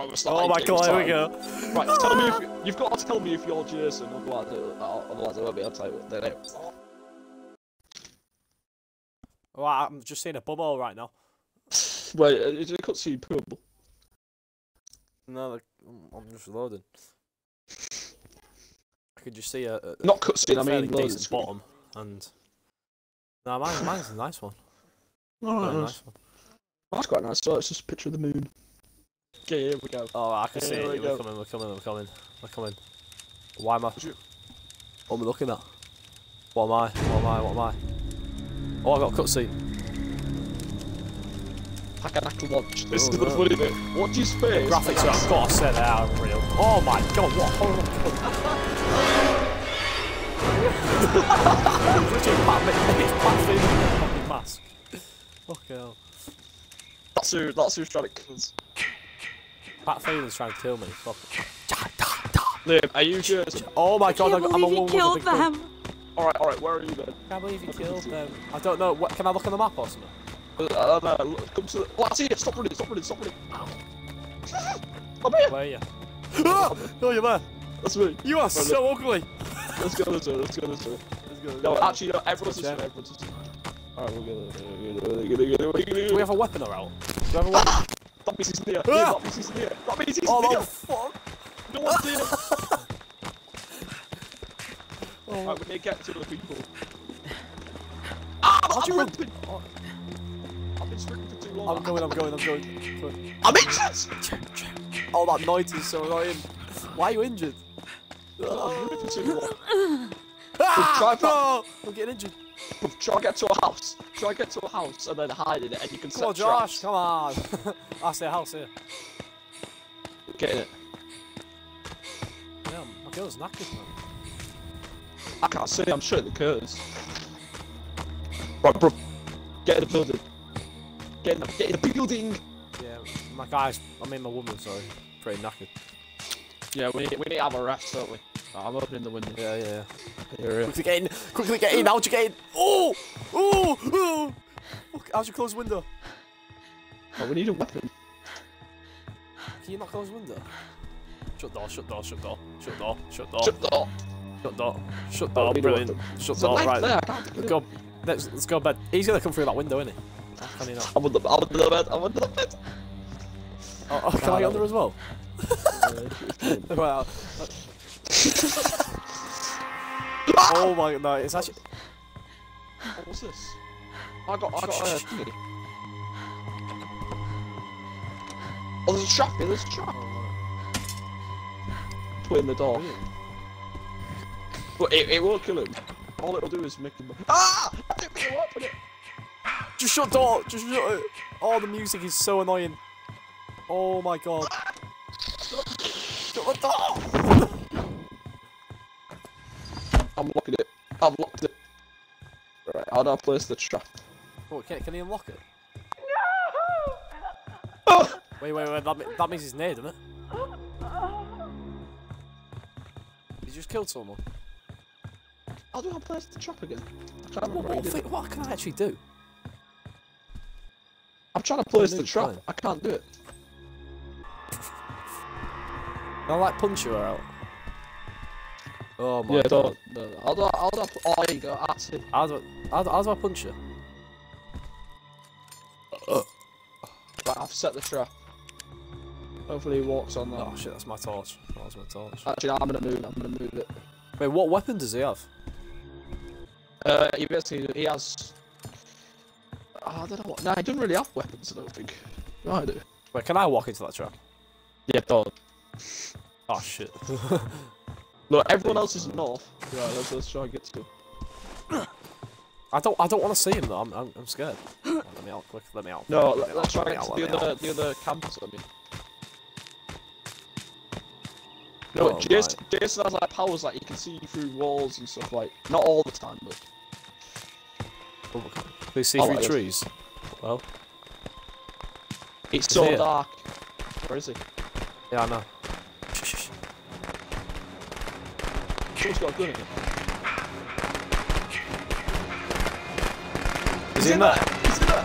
Oh my god, here we go. Right, tell me if you, you've got to tell me if you're Jason, otherwise, uh, otherwise I won't be able to tell you what Well, I'm just seeing a bubble right now. Wait, uh, is it a cutscene purple? No, I'm just loading. I could just see a, a Not cutscene, I mean decent bottom, and no, mine, mine's a nice one. Oh, nice. nice one. That's quite nice. So it's just a picture of the moon. Okay, here we go. Oh, I can see Here we it. We're go. coming. We're coming. We're coming. We're coming. Why am I? What am I looking at? What am I? What am I? What am I? Oh, I got a cutscene. I can actually watch. This Oh, is the no. funny bit. Watch his face. Graphics, are- I've got to say they are unreal. Oh my god, what a horrible Literally Batman, it's Batman in a fucking mask. Fucking hell. That's who. That's who's trying to kill us. Pat Phelan's trying to kill me. Fuck. Liam, are you Jason? Oh my god, Can't I got, I'm a believe woman killed with a them. All right, all right. Where are you then? Can't believe he killed them. I don't know. What, can I look on the map or something? Uh, uh, look, come to the. Oh, I see it. Stop running. Stop running. Stop running. I'm here. Where are you? Oh, you're there. That's me. You are so ugly. Let's go this way. Let's go this way. Let's go. No, actually, no. Everyone's this way. Everyone's this way. All right, we'll get it. Do we have a weapon or out? Do we have a weapon? He's near. Ah! That means he's near. That means he's oh near. no! Fuck! No one's near. Right, we need to get to the people. Ah, How'd I'm you run? Oh, I've been sprinting for too long. I'm going. I'm going. I'm going. I'm injured. Oh, that noise is so annoying. Why are you injured? I'm running for too long. Ah! no! I'm getting injured. Try and get to a house. Try and get to a house and then hide in it, and you can Come on, Josh. traps. Come on. I see a house here. Get in it. Yeah, my girl's knackered, man. I can't see. I'm at the curtains. Right, bro. Get in the building. Get in the, get in the building. Yeah, my guy's. I mean, my woman. Sorry, pretty knackered. Yeah, we need, we need to have a rest, don't we? I'm opening the window. Yeah, yeah. Here, Quickly get in! Quickly get in! How'd you get in? Oh! Oh! Oh! How'd you close the window? Oh, we need a weapon. Can you not close the window? Shut door, shut door, shut door, shut door, shut door, Shut door. shut door, shut Oh, door, we need a brilliant. Shut door, right. there. I can't get Let's go. Let's, let's go bed. He's gonna come through that window, isn't he? How can he not? I'm under, I'm under the bed. I'm under the bed. Oh, oh, can I get under as well? well, oh my no, it's actually. What's this? I got, I got a thingy. Oh, there's a trap here. There's a trap. Put in the door. But it, it won't kill him. All it'll do is make him. Ah! I didn't mean to open it. Just shut door! Just shut it! Oh, the music is so annoying. Oh my god. Shut the door! I'm locking it. I've locked it. Right, how do I place the trap? Oh, can, can he unlock it? Oh! Wait, wait, wait, that, that means he's near, doesn't it? He just killed someone. How do I place the trap again? I can't What, what, how you did thi- it. what can I actually do? I'm trying to place the trap. plan. I can't do it. Can I like punch you out? Oh my yeah, god. don't. No, no. How do I? How do I? Oh, there you go. It. How do, I, how, do, how do I punch you? Right, I've set the trap. Hopefully he walks on that. Oh shit, that's my torch. That was my torch. Actually, I'm gonna move. I'm gonna move it. Wait, what weapon does he have? Uh, he basically he has. Oh, I don't know what. No, he doesn't really have weapons. I don't think. No, I do. Wait, can I walk into that trap? Yeah, don't. Oh shit. Look, everyone else is north. Right, let's, let's try and get to. I don't I don't want to see him though. I'm I'm, I'm scared. Oh, let me out quick. Let me out. No, Let let, me let's try and get out, to the me other out. the other campus. I mean. No, Oh, Jason, Jason has like powers like he can see through walls and stuff like not all the time, but Oh, okay. Can see Oh, through like this. trees? Well, it's He's so dark. Where is he? yeah, I know. Someone's got a gun in him. Is he in there? He's in there.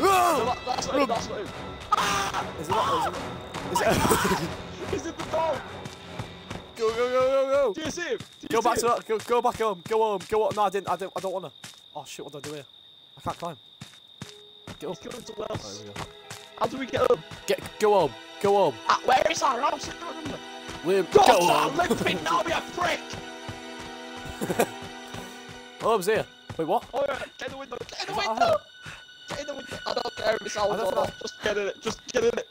No, that, that's not him. That's not him. Is it not? Is it? Is it He's in the door! go, go, go, go, go! Do you see him? Do you Go see back to him? that. Go, go back home. Go home. Go home. No, I didn't. I don't. I don't wanna. Oh shit! What do I do here? I can't climb. Get up. He's going to Oh, there we go. How do we get him? Get. Go home. Go home. Ah, where is our house? I can't remember. Liam, God, go stop home. limping now, you prick! Home's here. Wait, what? Oh yeah, get in the window, get in the Is that a window! Get in the window. I don't care if it's out I don't or know. not. Just get in it, just get in it.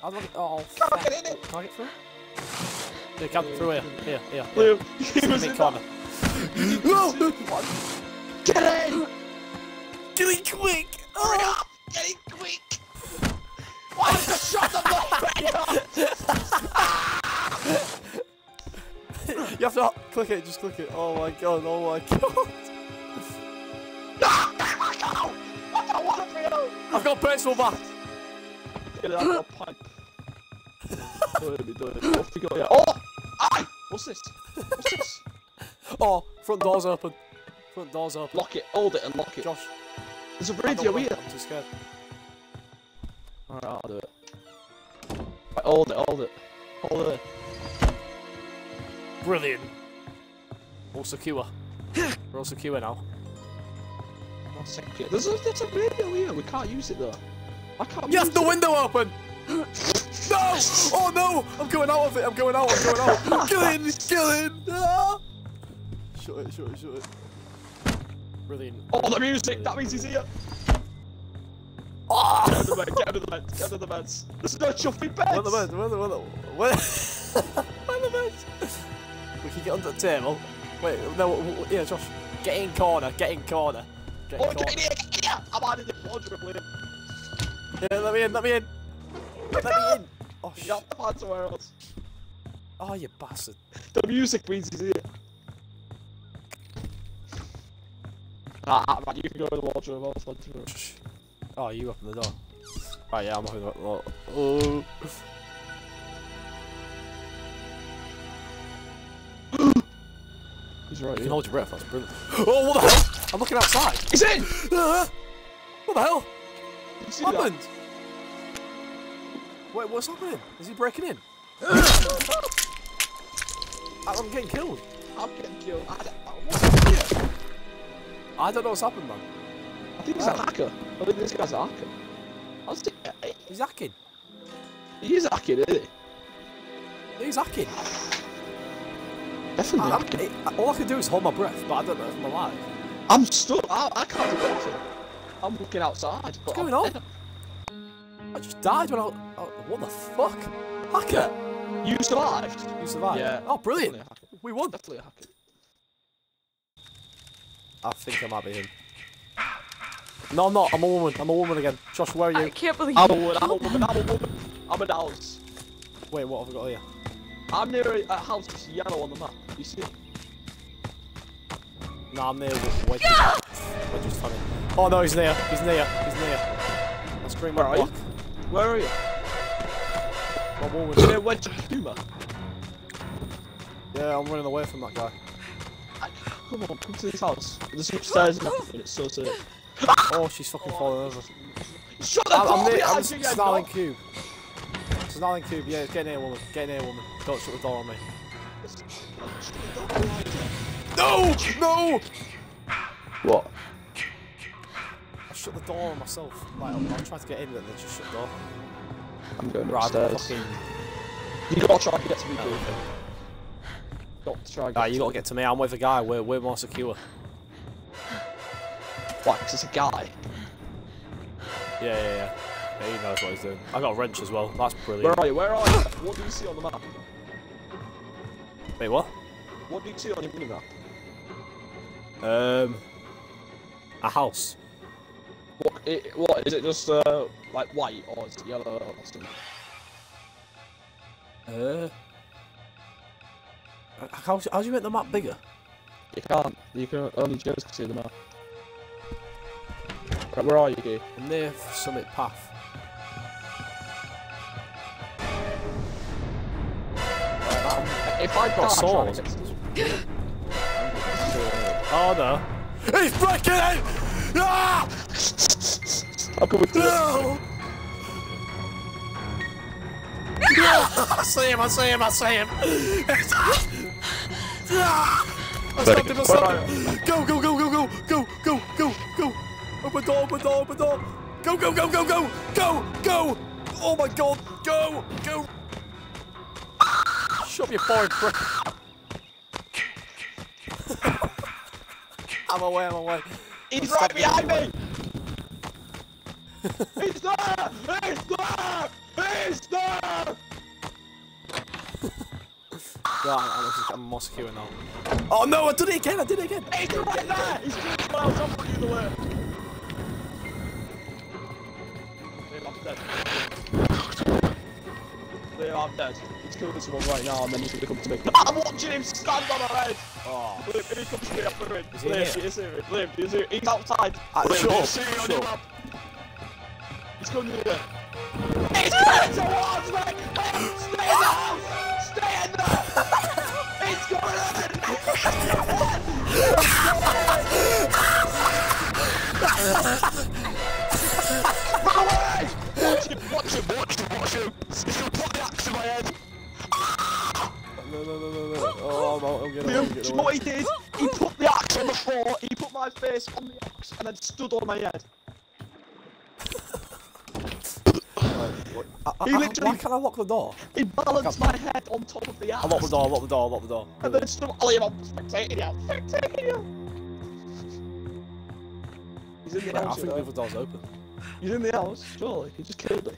How do I get? Oh, Can't fuck. get in it. Can I get through? Yeah, come through here. Here, here. Liam, he was in corner. that. Get in! Get in quick! Hurry oh. up! Get in quick! Why did you shut the door? You have to click it. Just click it. Oh my god. Oh my god. I don't want to be out! I've got baseball bat. Get it out of the pipe. do it, do it. Off we go, yeah. Oh! Aye! What's this? What's this? Oh, front door's open. Front door's open. Lock it, hold it and lock it. Josh. There's a don't radio wanna- here. I'm too scared. Alright, I'll do it. Right, hold it, hold it. Hold it. Brilliant. All secure. We're all secure now. One second. There's a, there's a radio here. We can't use it though. I can't Yes, use the it. window open! no! Oh no! I'm going out of it! I'm going out! I'm going out! Get in! Get in! Ah! Shut it, shut it, shut it. Brilliant. Oh, the music! That means he's here! Get under the get under the bed, get under the beds. There's no chuffy beds! Where the bed? Where the where the where, where the bed? We can get under the table. Wait, no, yeah, Josh. Get in corner. Get in corner. Get in Oh, corner. get in here, get in here! I'm hiding in the wardrobe, Liam. Yeah, let me in. Let me in. Let me in. Oh shit. to find somewhere else. Oh, you bastard. The music means he's here. Ah, ah, right, you can go in the wardrobe, I'll Oh, you open the door. Right, yeah, I'm opening the door. Oh. He's right You can hold your breath. That's brilliant. Oh, what the hell? I'm looking outside. He's in! Ah, what the hell? What that? happened? Wait, what's happening? Is he breaking in? I'm getting killed. I'm getting killed. I, don't- I don't know what's happened, man. I think he's a hacker. I think this guy's a hacker. I was thinking, He's hacking. he is hacking, isn't he? He's hacking. Definitely I, hacking. All I can do is hold my breath, but I don't know if I'm alive. I'm stuck. I, I can't do anything. I'm looking outside. What's going on? I just died when I. Oh, what the fuck? Hacker! You survived. You survived. Yeah. Oh, brilliant. Definitely a hacker. We won. Definitely a hacker. I think I might be him. No, I'm not. I'm a woman. I'm a woman again. Josh, where are you? I can't believe I'm a woman. I'm a woman. I'm a woman. I'm a house. Wait, what have I got here? I'm near a, a house that's yellow on the map. You see it? No, I'm near Wedge. Wedge is funny. Oh no, he's near. He's near. He's near. That's green Where red are you? block. Where are you? My woman. Near Wedge Puma. Yeah, I'm running away from that guy. Come on, come to this house. There's some stairs and everything. It's so safe. Oh, she's fucking falling over. Shut the I'm, door I'm near. I'm behind you, you snarling cube. Snarling cube. Yeah, get in here, woman. Get in here, woman. Don't shut the door on me. No! No! What? I shut the door on myself. Like, I'm, I'm trying to get in, and then just shut the door. I'm going Right, upstairs. fucking. You gotta try to get to me, dude. Got to try and get Ah, you to gotta get to me. I'm with a guy. We're, we're more secure. Why? 'Cause it's a guy. Yeah, yeah, yeah. Yeah, he knows what he's doing. I got a wrench as well. That's brilliant. Where are you? Where are you? What do you see on the map? Wait, what? What do you see on your mini map? Um, a house. What, it, what is it? Just uh, like white or is it yellow or something? Uh, how how do you make the map bigger? You can't. You can only just see the map. Right, where are you, Gee? I'm near Summit Path. If I got swords. oh no. He's breaking it! Ah! I'll we with no! No! I see him, I see him, I see him! I stopped him, I stopped him! Go, go, go! Open door, open door, open door. Go, go, go, go, go, go, go. Oh my god, go, go. Shut your forehead, prick. I'm away, I'm away. He's Stop right behind me! He's there! He's there! He's there! Right, I'm, I'm, I'm more now. Oh no, I did it again, I did it again. He's right there! He's just well, I'm the way. Liam, I'm dead. He's killing someone right now and then he's gonna come to me. I'm watching him stand on my head! Oh. Liam, he comes to me, I'm gonna win. Is he Liam, here? he here. Liam, he's here. He's outside. Ah, Liam, sure, he's here on your map. He's coming here. He's coming towards me! Liam, Stay in the house! Stay in there! He's coming in! Run away! Watch him, watch him, watch him, watch him! No, no, no, no, no. Oh, I'm, out. I'm getting away, I'm do you know what he did? He put the axe on the floor, he put my face on the axe, and then stood on my head. Right, I, I, He literally- Why can't I lock the door? He balanced my head on top of the axe. I lock the door, I lock the door, I lock the door. And then stood oh, Liam, I'm spectating you, I'm spectating you! He's in the I house, think you the other door's open. He's in the house, surely. He just killed me.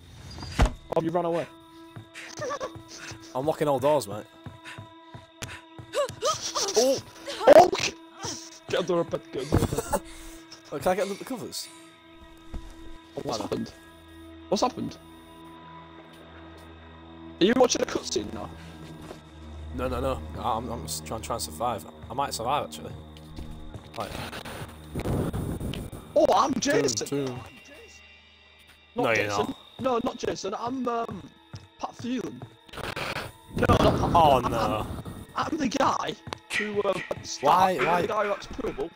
Oh, you ran away. I'm locking all doors, mate. Oh! Oh! Get under a bed, get under a bed. Oh, can I get under the covers? What's happened? What's happened? Are you watching a cutscene now? No, no, no. I'm, I'm just trying, trying to survive. I might survive, actually. Right. Oh, I'm Jason! two. Not No, you're Jason. No, not Jason. I'm, um, Pat Phelan. No, not Pat Oh, I'm- no. I'm the guy who, um, Why- why- the guy who acts provable.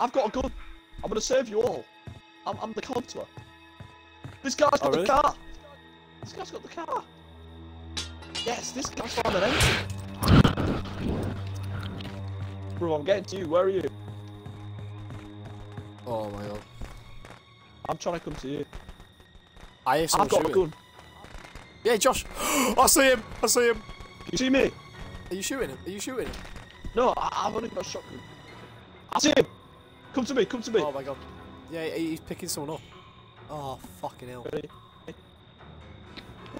I've got a gun. I'm gonna save you all. I'm, I'm the counselor. This guy's got Oh, really? the car. This guy's got the car. Yes, this guy's found an engine. Bro, I'm getting to you. Where are you? Oh my god. I'm trying to come to you. I hear I've got a gun. Yeah, Josh. I see him. I see him. You see me? Are you shooting him? Are you shooting him? No, I, I've only got a shotgun. I see him. Come to me. Come to me. Oh my god. Yeah, he's picking someone up. Oh, fucking hell. What?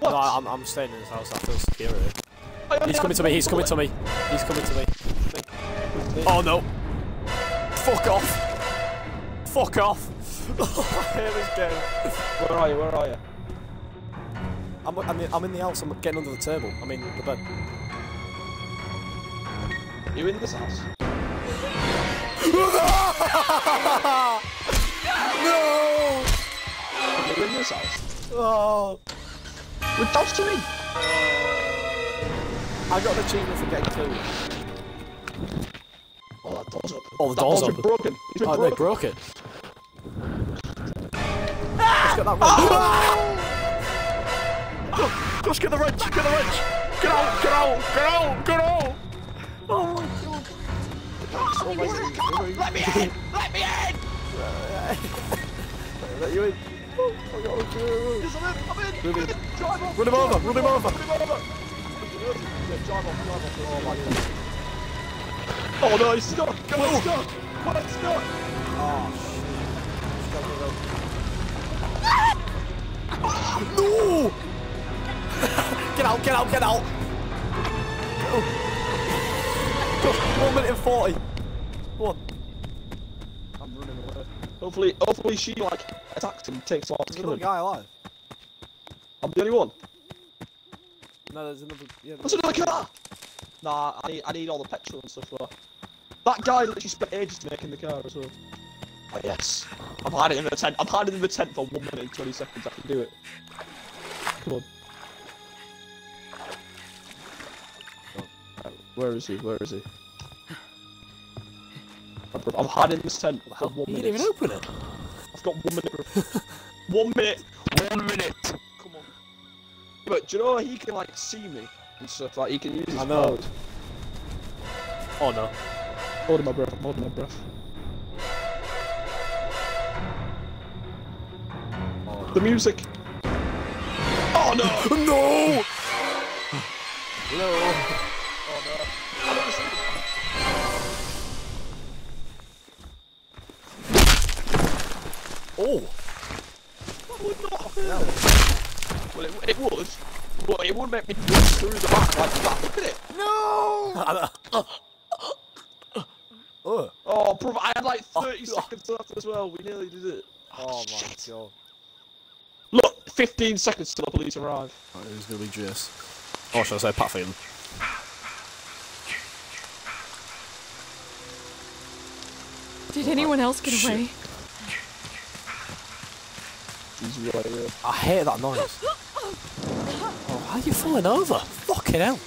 No, I'm, I'm staying in this house. I feel secure here. He's coming to me. He's coming to me. He's coming to me. Oh no. Fuck off. Fuck off. Hear this game. Where are you? Where are you? I'm, I'm, in, I'm in the house. I'm getting under the table. I mean, the bed. You in this house? no! You in this house? Oh. With dogs to me. I got an achievement for getting killed. Oh, that door's open. Oh, the that door's door's open. broken. It's Oh, they broke it. Ah! Let's get that wrench. Ah! Just get the wrench, get the wrench. Get out, get out, get out, get out. Oh my god. Oh my god. Let me in! Let me in! Let you in. Oh my god. Run him over, run him over. Run him over! Oh my god. Oh no, he's stuck! Come on, stuck! Come on, stuck! No! get out, get out, get out. Go. Go. One minute and 40. One. I'm running away. Hopefully, hopefully she like attacks him, takes off, Is kill another him. guy alive? I'm the only one. No, there's another. Yeah, There's another car! Nah, I need, I need all the petrol and stuff for that. That guy literally spent ages making the car as well. Oh, yes. I'm hiding in the tent. I'm hiding in the tent for 1 minute and 20 seconds. I can do it. Come on. Where is he? Where is he? I'm- I'm hiding in this tent for one You minute. didn't even open it. I've got one minute. one minute. One minute. Come on. but do you know he can like see me and stuff? Like he can use his I know. powers. Oh no. Holding my breath. I'm holding my breath. The music. Oh no! No! No! Oh! That would not hurt. Well, it, it would, but it would make me run through the back like that. Look at it. No! oh. Oh, bro, I had like 30 seconds left as well. We nearly did it. Oh my oh, shit. god. Look, 15 seconds till the police arrive. Oh, right, who's gonna be Jace? Or should I say Pat Phelan? Did anyone else get Shit. Away? He's right here. I hate that noise. oh, how are you falling over? Fucking hell.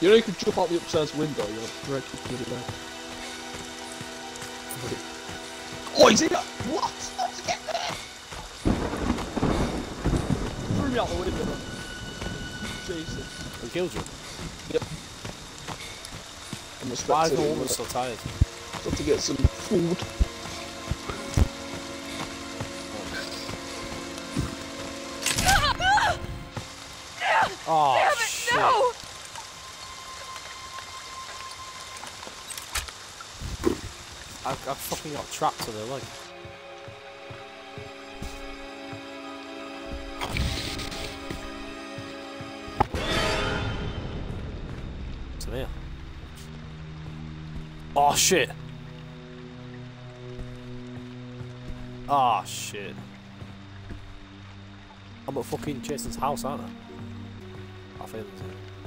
You know you can jump out the upstairs window, you're very good at that. Oh, he's in there! What? You get there? Threw me out the window. Jesus. He killed you. Yep. I'm Why is the woman so tired? Got to get some food. Oh, Damn it, shit. no! I, I fucking got trapped to the leg. To me. Oh shit. Oh shit. I'm at fucking Jason's house, aren't I? I feel it. No!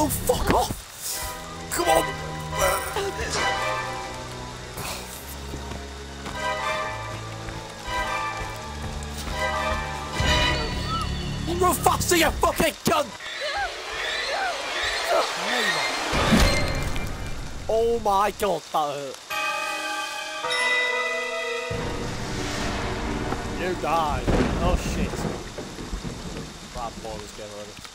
No, fuck off! Come on! Run faster, you fucking cunt! Oh my god, that hurt. You died. Oh shit. Bad boy, this game already.